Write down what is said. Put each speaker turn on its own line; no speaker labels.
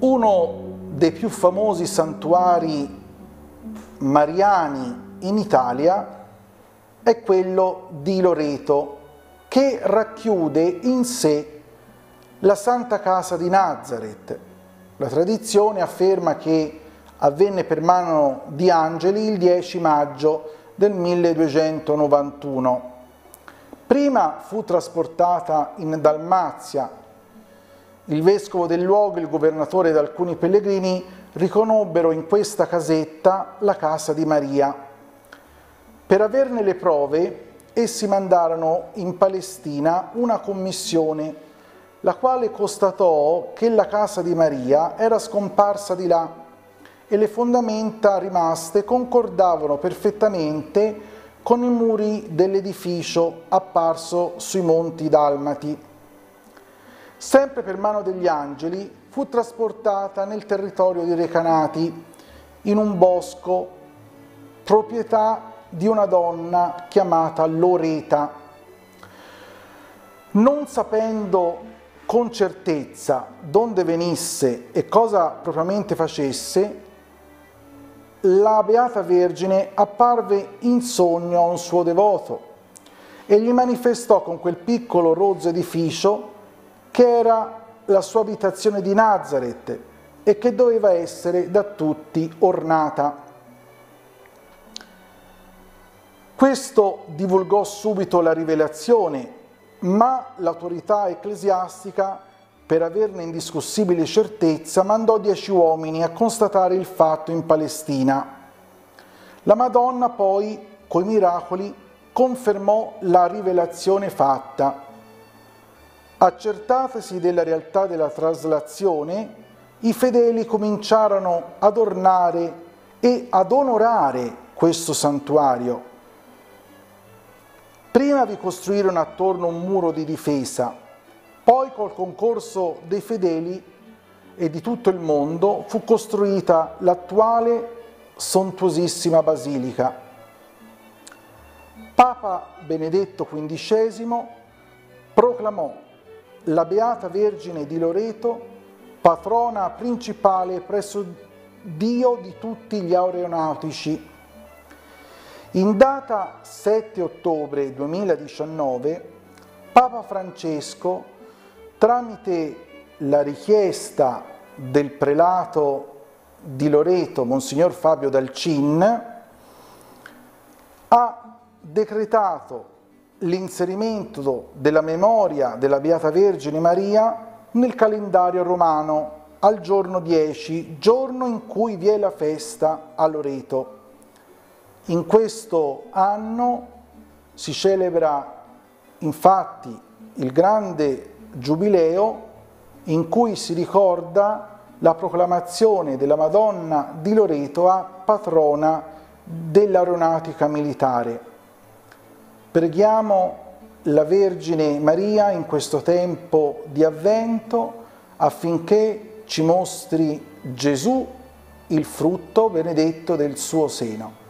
Uno dei più famosi santuari mariani in Italia è quello di Loreto, che racchiude in sé la Santa Casa di Nazareth. La tradizione afferma che avvenne per mano di angeli il 10 maggio del 1291. Prima fu trasportata in Dalmazia. Il vescovo del luogo, il governatore ed alcuni pellegrini riconobbero in questa casetta la casa di Maria. Per averne le prove, essi mandarono in Palestina una commissione, la quale constatò che la casa di Maria era scomparsa di là e le fondamenta rimaste concordavano perfettamente con i muri dell'edificio apparso sui monti Dalmati. Sempre per mano degli angeli fu trasportata nel territorio di Recanati, in un bosco, proprietà di una donna chiamata Loreta. Non sapendo con certezza donde venisse e cosa propriamente facesse, la Beata Vergine apparve in sogno a un suo devoto e gli manifestò con quel piccolo rozzo edificio che era la sua abitazione di Nazareth e che doveva essere da tutti ornata. Questo divulgò subito la rivelazione, ma l'autorità ecclesiastica per averne indiscussibile certezza, mandò dieci uomini a constatare il fatto in Palestina. La Madonna poi, coi miracoli, confermò la rivelazione fatta. Accertatasi della realtà della traslazione, i fedeli cominciarono ad ornare e ad onorare questo santuario. Prima vi costruirono attorno un muro di difesa, poi col concorso dei fedeli e di tutto il mondo fu costruita l'attuale sontuosissima basilica. Papa Benedetto XV proclamò la Beata Vergine di Loreto patrona principale presso Dio di tutti gli aeronautici. In data 7 ottobre 2019 Papa Francesco tramite la richiesta del prelato di Loreto, Monsignor Fabio Dalcin, ha decretato l'inserimento della memoria della Beata Vergine Maria nel calendario romano al giorno 10, giorno in cui vi è la festa a Loreto. In questo anno si celebra infatti il grande giubileo in cui si ricorda la proclamazione della Madonna di Loreto a patrona dell'aeronautica militare. Preghiamo la Vergine Maria in questo tempo di avvento affinché ci mostri Gesù, il frutto benedetto del suo seno.